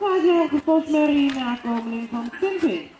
Vaasje Post Marie, nakomeling van Simping.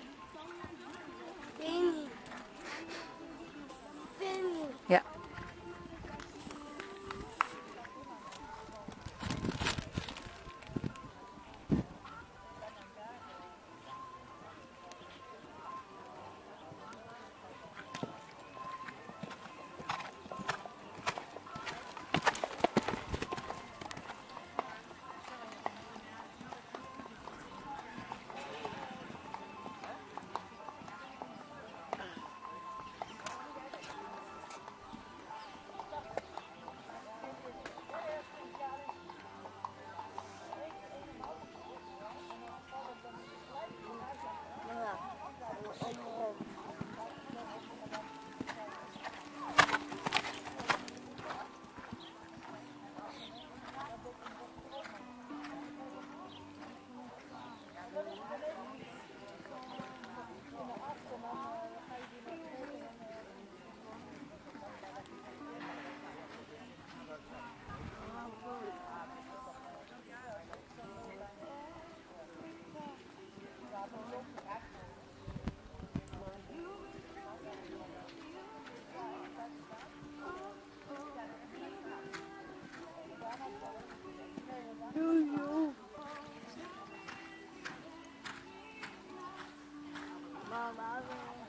love it.